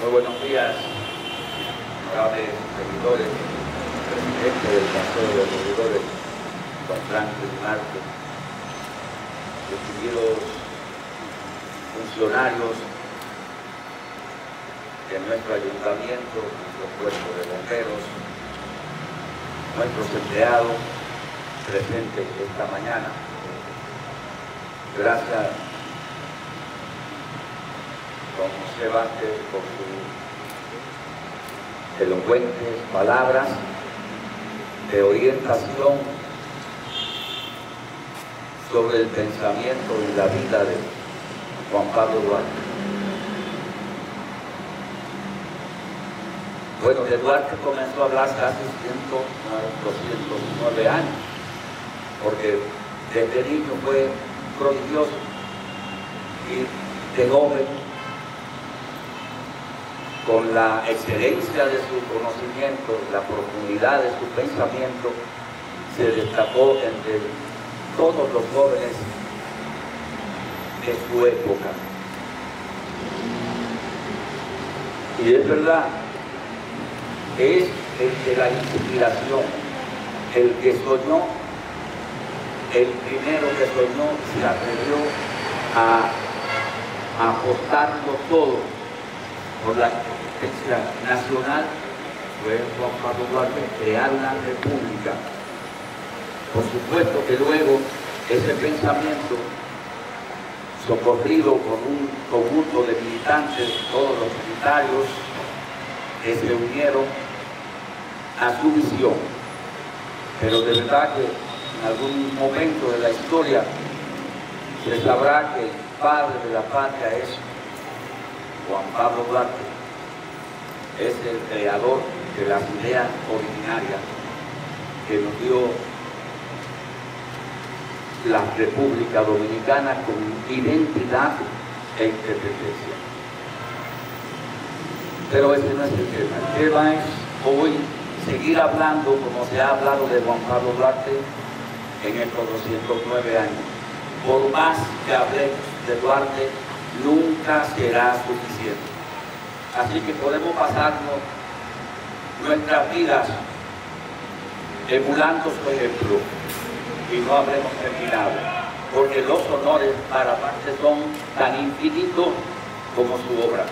Muy buenos días, honorables seguidores, presidente del Consejo de Regidores, don Franklin Marte, distinguidos funcionarios de nuestro ayuntamiento, nuestro cuerpo de bomberos, nuestros empleados presentes esta mañana. Gracias, don José Vázquez, por sus elocuentes palabras de orientación sobre el pensamiento y la vida de Juan Pablo Duarte. Bueno, de Duarte comenzó a hablar hace 209 años, porque desde niño fue prodigioso y de joven, con la excelencia de su conocimiento, la profundidad de su pensamiento, se destacó entre todos los jóvenes de su época. Y es verdad, es el de la inspiración, el que soñó, el primero que soñó se atrevió a, apostarlo todo por la independencia nacional, fue Juan Pablo Duarte, crear una república. Por supuesto que luego ese pensamiento, socorrido por un conjunto de militantes, todos los militares, que se unieron a su visión. Pero de verdad que en algún momento de la historia se sabrá que el padre de la patria es Juan Pablo Duarte, es el creador de las ideas originarias que nos dio la República Dominicana con identidad e independencia. Pero ese no es el tema. El tema es hoy seguir hablando como se ha hablado de Juan Pablo Duarte en estos 209 años. Por más que hablemos de Duarte, nunca será suficiente. Así que podemos pasarnos nuestras vidas emulando su ejemplo y no habremos terminado, porque los honores para parte son tan infinitos como su obra,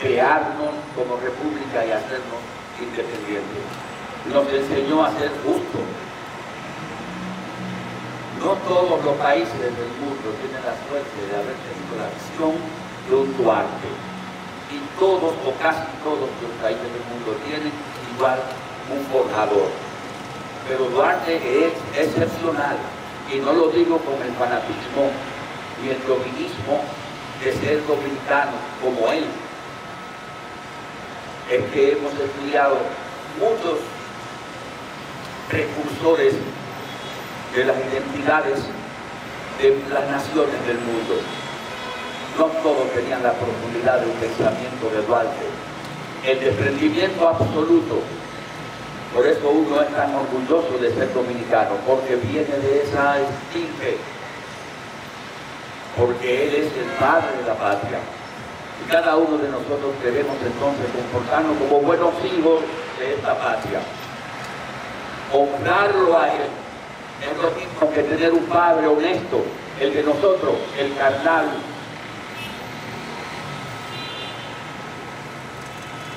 crearnos como república y hacernos independientes. Nos enseñó a ser justos. No todos los países del mundo tienen la suerte de haber tenido la visión de un Duarte. Y todos o casi todos los países del mundo tienen igual un forjador pero Duarte es excepcional y no lo digo con el fanatismo ni el dominismo de ser dominicano como él. Es que hemos estudiado muchos precursores de las identidades de las naciones del mundo. No todos tenían la profundidad de un pensamiento de Duarte. El desprendimiento absoluto por eso uno es tan orgulloso de ser dominicano, porque viene de esa estirpe, porque Él es el padre de la patria. Y cada uno de nosotros debemos entonces comportarnos como buenos hijos de esta patria. Honrarlo a Él es lo mismo que tener un padre honesto, el de nosotros, el carnal.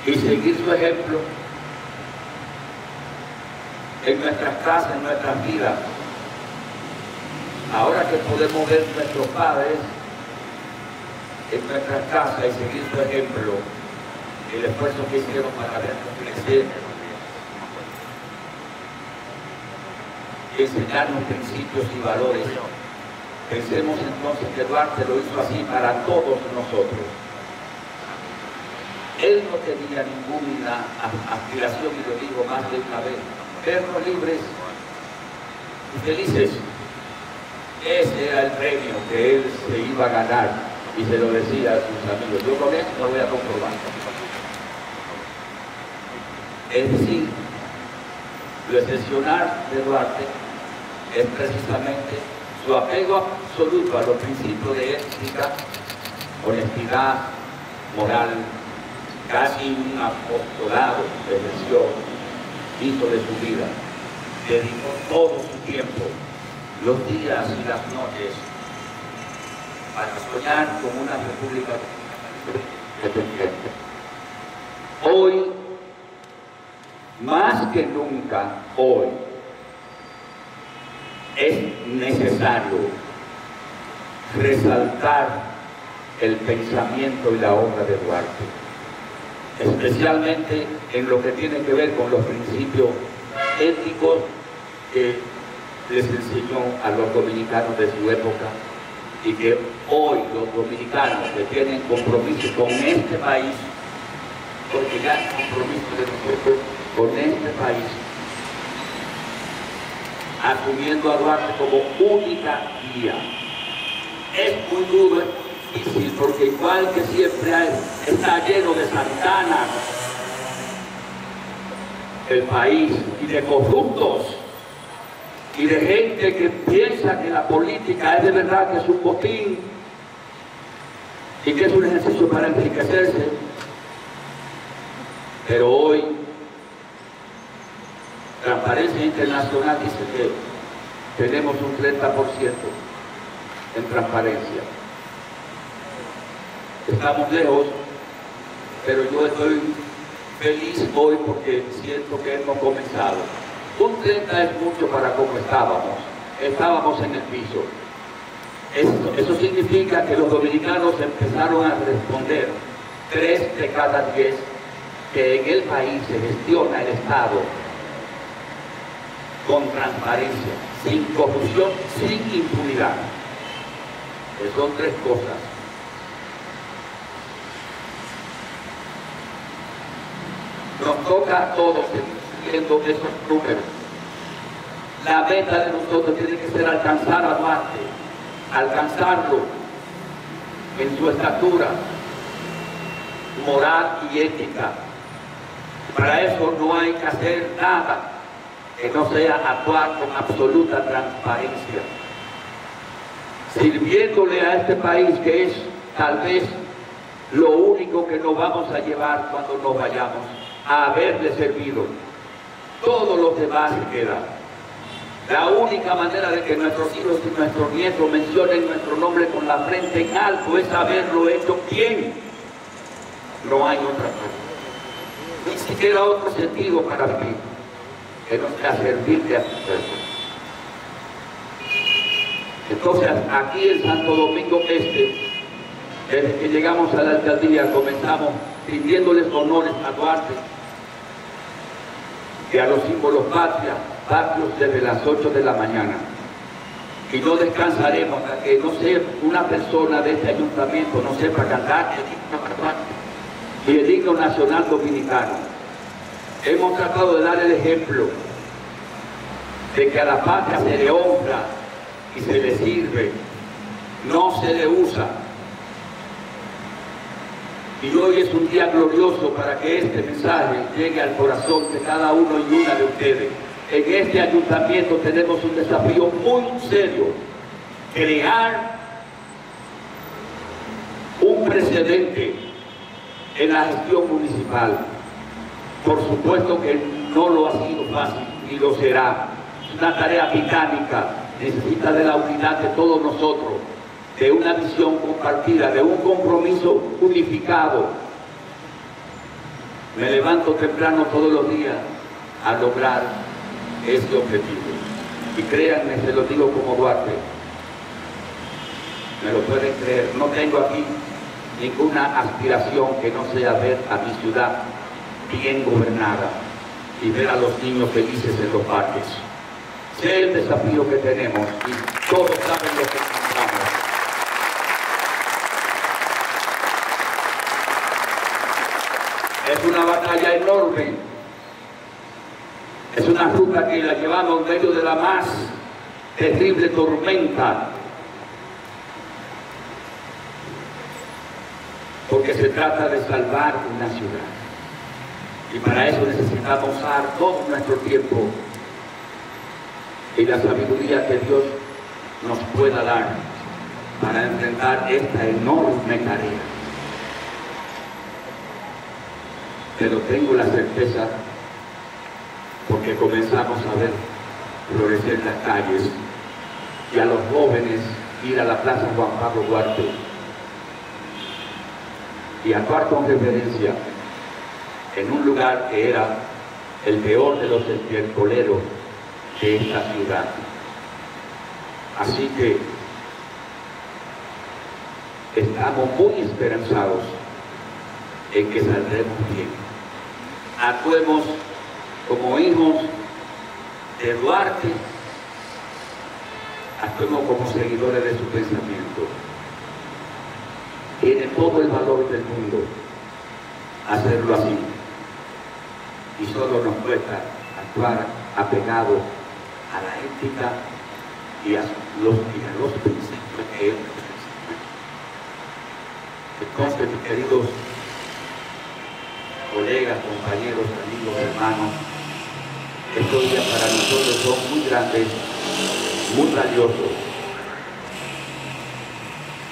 Y seguir su ejemplo en nuestras casas, en nuestras vidas. Ahora que podemos ver nuestros padres en nuestras casas y seguir su ejemplo, el esfuerzo que hicieron para vernos crecer, enseñarnos principios y valores. Pensemos entonces que Duarte lo hizo así para todos nosotros. Él no tenía ninguna aspiración, y lo digo más de una vez, vernos libres y felices. Ese era el premio que él se iba a ganar y se lo decía a sus amigos. Yo con esto lo voy a comprobar. Es decir, lo excepcional de Duarte es precisamente su apego absoluto a los principios de ética, honestidad, moral, casi un apostolado ejerció, hizo de su vida, dedicó todo su tiempo, los días y las noches, para soñar con una república Hoy, más que nunca, hoy, es necesario resaltar el pensamiento y la obra de Duarte, especialmente en lo que tiene que ver con los principios éticos que les enseñó a los dominicanos de su época y que hoy los dominicanos que tienen compromiso con este país, porque ya compromiso de nosotros con este país, asumiendo a Duarte como única guía. Es muy duro, difícil, porque igual que siempre hay, está lleno de santanas el país y de corruptos y de gente que piensa que la política es de verdad que es un botín y que es un ejercicio para enriquecerse. Pero hoy, Transparencia Internacional dice que tenemos un 30% en transparencia. Estamos lejos, pero yo estoy feliz hoy porque siento que hemos comenzado. Un 30 es mucho para como estábamos. Estábamos en el piso. eso significa que los dominicanos empezaron a responder tres de cada diez que en el país se gestiona el Estado con transparencia, sin corrupción, sin impunidad. Que son tres cosas. Nos toca a todos viendo esos números. La meta de nosotros tiene que ser alcanzar a Duarte, alcanzarlo en su estatura moral y ética. Para eso no hay que hacer nada que no sea actuar con absoluta transparencia, sirviéndole a este país que es tal vez lo único que nos vamos a llevar cuando nos vayamos a haberle servido todos los demás quedan. La única manera de que nuestros hijos y nuestros nietos mencionen nuestro nombre con la frente en alto es haberlo hecho bien. No hay otra cosa. Ni siquiera otro sentido para mí que no sea servirle a su pueblo. Entonces, aquí en Santo Domingo Este, desde que llegamos a la alcaldía, comenzamos pidiéndoles honores a Duarte, y a los símbolos patria, patrios desde las 8 de la mañana. Y no descansaremos hasta que no sea una persona de este ayuntamiento no sepa cantar y el himno nacional dominicano. Hemos tratado de dar el ejemplo de que a la patria se le honra y se le sirve, no se le usa y hoy es un día glorioso para que este mensaje llegue al corazón de cada uno y una de ustedes. En este ayuntamiento tenemos un desafío muy serio, crear un precedente en la gestión municipal. Por supuesto que no lo ha sido fácil y lo será. Una tarea titánica, necesita de la unidad de todos nosotros de una visión compartida, de un compromiso unificado. Me levanto temprano todos los días a lograr este objetivo. Y créanme, se lo digo como Duarte, me lo pueden creer, no tengo aquí ninguna aspiración que no sea ver a mi ciudad bien gobernada y ver a los niños felices en los parques. Sé el desafío que tenemos y todos saben lo que Es una batalla enorme. Es una ruta que la llevamos en medio de la más terrible tormenta. Porque se trata de salvar una ciudad. Y para eso necesitamos usar todo nuestro tiempo y la sabiduría que Dios nos pueda dar para enfrentar esta enorme tarea. pero tengo la certeza, porque comenzamos a ver florecer las calles y a los jóvenes ir a la Plaza Juan Pablo Duarte y actuar con referencia en un lugar que era el peor de los estiércoleros de esta ciudad. Así que estamos muy esperanzados en que saldremos bien. Actuemos como hijos de Duarte, actuemos como seguidores de su pensamiento. Tiene todo el valor del mundo hacerlo así. Y solo nos cuesta actuar apegado a la ética y a los, y a los principios que él entonces, mis queridos colegas, compañeros, amigos, hermanos, estos días para nosotros son muy grandes, muy valiosos.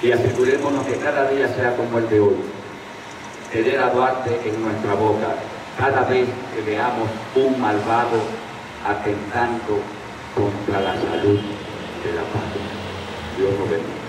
Y asegurémonos que cada día sea como el de hoy. Tener a Duarte en nuestra boca cada vez que veamos un malvado atentando contra la salud de la paz. Dios nos bendiga.